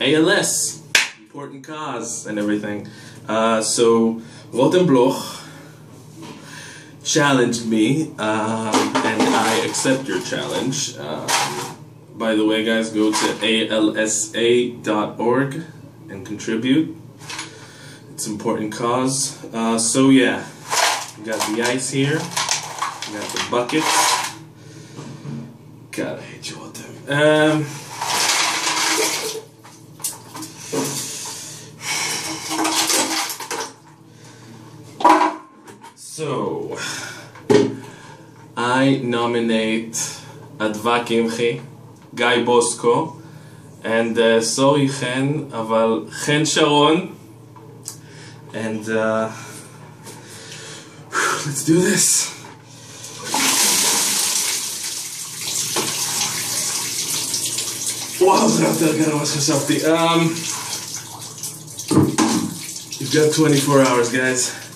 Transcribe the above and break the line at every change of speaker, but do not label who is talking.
ALS, important cause and everything. Uh, so Rotenbloch challenged me, um, and I accept your challenge. Um, by the way, guys, go to alsa.org and contribute. It's an important cause. Uh, so yeah, we got the ice here. We got the buckets. God, I hate you all them. Um, so, I nominate Adva Kimchi, Guy Bosco, and uh, sorry Chen, אבל Chen Sharon, and uh, let's do this. וואו, זה יותר גרוע ממה שחשבתי. Um, you've got 24 hours, guys.